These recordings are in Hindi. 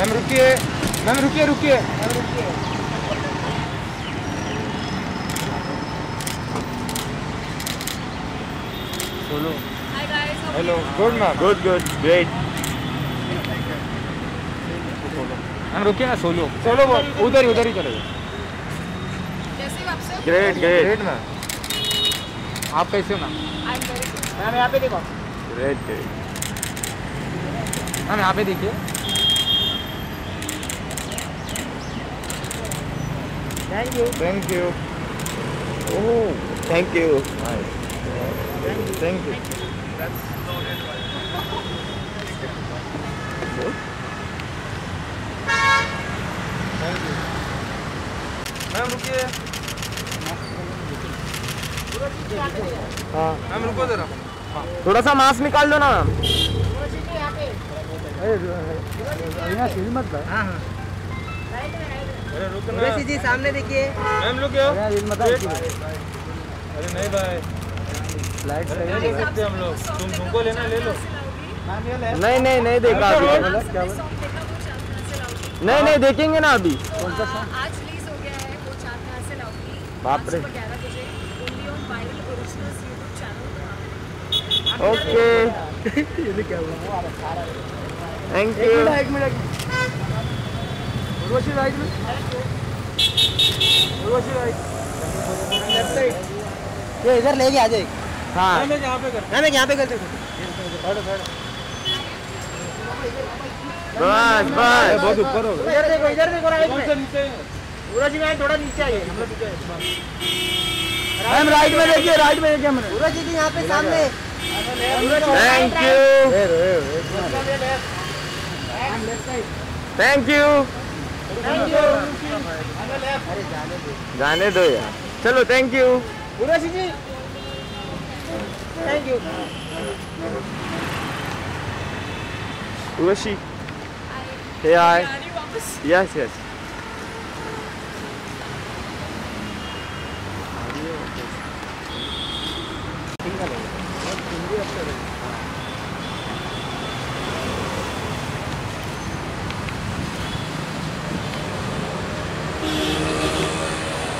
मैम रुकिए। मैम रुकिए रुकिए। guys, hello good ma'am Good, good, great. Ma'am रुकिए ना सोलो सोलो बोल उधर ही उधर ही चले? Great, great, ग्रेट मैम आप कैसे हो मैम. मैम यहाँ पे देखो। Great, great. मैम यहाँ पे देखिए। Thank you thank you Oh, thank you. Thank you ma'am रुकिए हाँ मैम रुको जरा थोड़ा सा मास्क निकाल दो ना मैम हाँ हाँ अरे रुकना जी सामने देखिए। मैम अरे नहीं भाई। ले सकते हम लोग। तुम तुमको लेना ले लो। नहीं नहीं नहीं देखा लाऊँगी? नहीं नहीं देखेंगे ना अभी। आ, आज रिलीज़ हो गया है वो चाँद कहाँ से लाऊँगी बाप रे। सुबह 11 बजे only on Viral Originals YouTube channel okay thank you एक मिनट। उर्वशी राइट में? उर्वशी राइट। लेफ़्ट साइड ये इधर लेके आ जाए। हाँ। मैं यहाँ पे कर। मैं यहाँ पे कर देखो बस बस। बहुत ऊपर हो गया। इधर देखो इधर देखो राइट में। उर्वशी भाई थोड़ा नीचे आइए। हम लोग मैम राइट में देखिए राइट में देखिए मैंने उर्वशी जी यहाँ पे सामने। Thank you thank you thank you जाने दो यार। चलो thank you Urvashi ji. Thank you Urvashi hey आई हूँ यस यस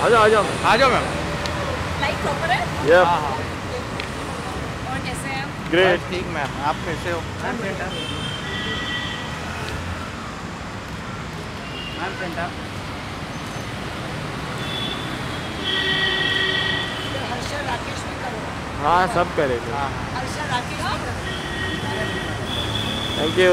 आ जाओ आ जाओ आ जाओ मैम लाइक प्रॉपर है। यप और कैसे हैं ग्रेट ठीक मैम आप कैसे हो? मैम आप मैम हर्षा राकेश भी करो। हाँ सब करेंगे। Harsha Rakesh thank you